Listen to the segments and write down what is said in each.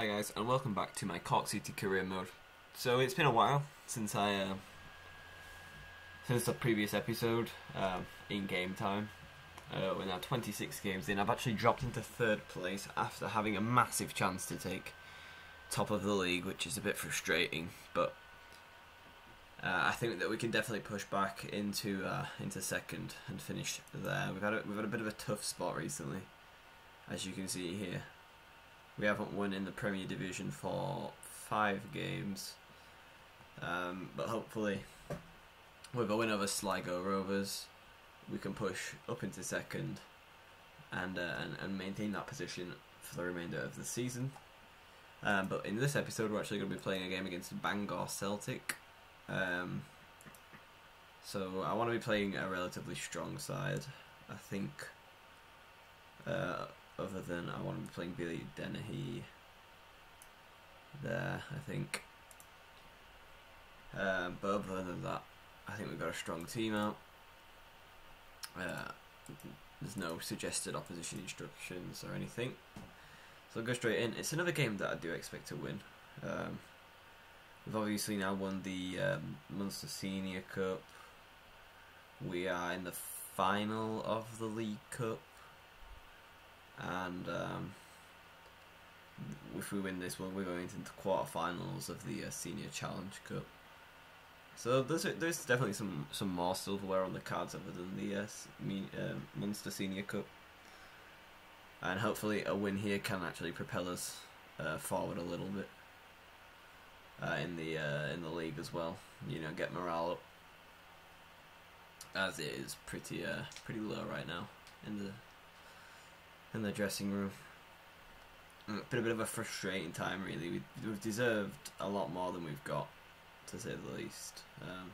Hi guys, and welcome back to my Cork City career mode. So it's been a while since I, uh, since the previous episode, um, in game time. Uh, we're now 26 games in. I've actually dropped into third place after having a massive chance to take top of the league, which is a bit frustrating. But uh, I think that we can definitely push back into uh, into second and finish there. We've had a, we've had a bit of a tough spot recently, as you can see here. We haven't won in the Premier Division for five games, um, but hopefully, with a win over Sligo Rovers, we can push up into second and uh, and, and maintain that position for the remainder of the season. Um, but in this episode, we're actually going to be playing a game against Bangor Celtic. Um, so I want to be playing a relatively strong side. I think. Uh, other than I want to be playing Billy Dennehy there, I think. Um, but other than that, I think we've got a strong team out. Uh, there's no suggested opposition instructions or anything. So I'll go straight in. It's another game that I do expect to win. Um, we've obviously now won the um, Munster Senior Cup. We are in the final of the League Cup and um, if we win this one, we're going into the quarterfinals of the uh, Senior Challenge Cup. So there's there's definitely some some more silverware on the cards other than the uh, me, uh, Munster Senior Cup, and hopefully a win here can actually propel us uh, forward a little bit uh, in the uh, in the league as well. You know, get morale up as it is pretty uh, pretty low right now in the in the dressing room. It's been a bit of a frustrating time, really. We, we've deserved a lot more than we've got, to say the least. Um,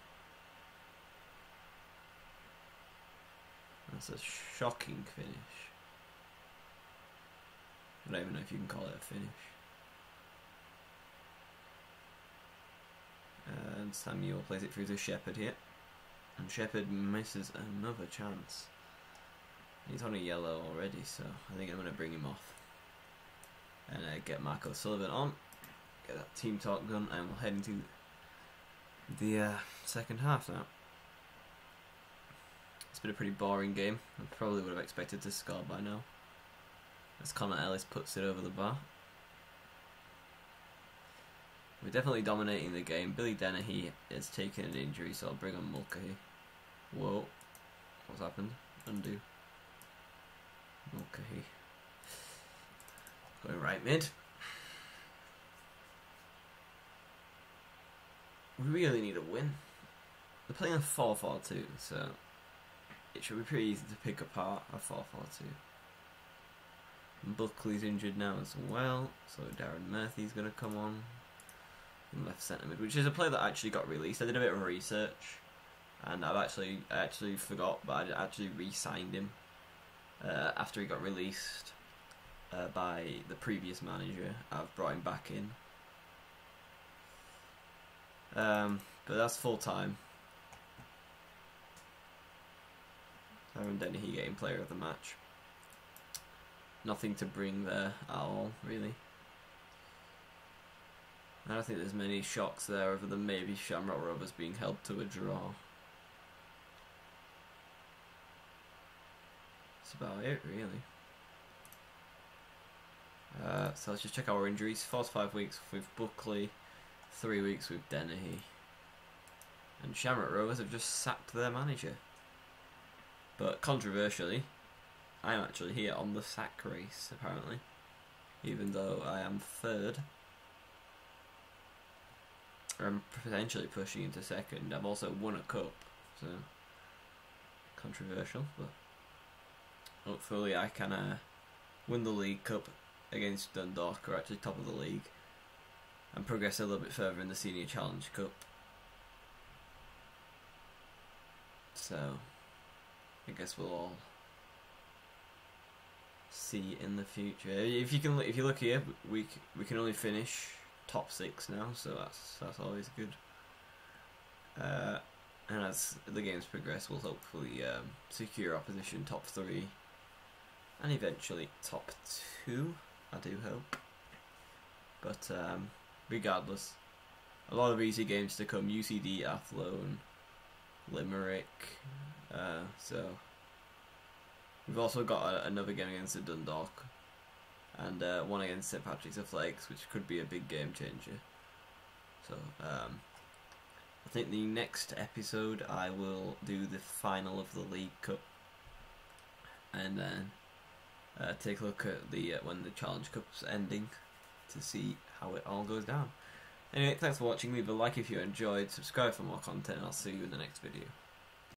that's a shocking finish. I don't even know if you can call it a finish. And Samuel plays it through to Shepherd here. And Shepherd misses another chance. He's on a yellow already, so I think I'm going to bring him off. And uh, get Mark O'Sullivan on. Get that team talk done, and we'll head into the uh, second half now. It's been a pretty boring game. I probably would have expected to score by now. As Connor Ellis puts it over the bar. We're definitely dominating the game. Billy Dennehy has taken an injury, so I'll bring on Mulcahy. Whoa. What's happened? Undo. Okay. Going right mid. We really need a win. They're playing a 4 4 2, so it should be pretty easy to pick apart a 4 4 2. Buckley's injured now as well, so Darren Murphy's going to come on left centre mid, which is a player that actually got released. I did a bit of research, and I've actually I actually forgot, but I actually re-signed him uh, after he got released uh, by the previous manager. I've brought him back in. Um, but that's full time. Aaron Dennehy getting player of the match. Nothing to bring there at all, really. I don't think there's many shocks there other than maybe Shamrock Rovers being held to a draw. That's about it, really. Uh, so let's just check our injuries. To five weeks with Buckley, three weeks with Dennehy. And Shamrock Rovers have just sacked their manager. But controversially, I am actually here on the sack race, apparently. Even though I am third. I'm potentially pushing into second. I've also won a cup, so controversial, but hopefully I can uh, win the League Cup against Dundalk, or actually top of the league, and progress a little bit further in the Senior Challenge Cup. So, I guess we'll all see in the future. If you can, if you look here, we we can only finish top six now, so that's that's always good. Uh, and as the games progress, we'll hopefully um, secure opposition top three and eventually top two, I do hope. But um, regardless, a lot of easy games to come. UCD, Athlone, Limerick. Uh, so we've also got a, another game against the Dundalk, and uh, one against St Patrick's Athletics, which could be a big game changer. So um, I think the next episode I will do the final of the League Cup, and then uh, take a look at the uh, when the Challenge Cup's ending to see how it all goes down. Anyway, thanks for watching. Leave a like if you enjoyed, subscribe for more content, and I'll see you in the next video.